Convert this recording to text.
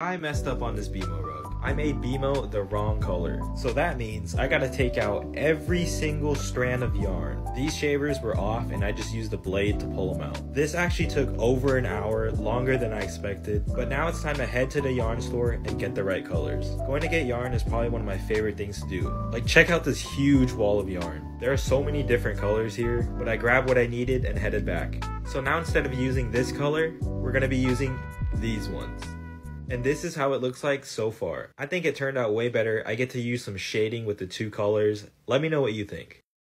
I messed up on this BMO rug. I made BMO the wrong color. So that means I gotta take out every single strand of yarn. These shavers were off and I just used the blade to pull them out. This actually took over an hour, longer than I expected, but now it's time to head to the yarn store and get the right colors. Going to get yarn is probably one of my favorite things to do. Like check out this huge wall of yarn. There are so many different colors here, but I grabbed what I needed and headed back. So now instead of using this color, we're gonna be using these ones. And this is how it looks like so far. I think it turned out way better. I get to use some shading with the two colors. Let me know what you think.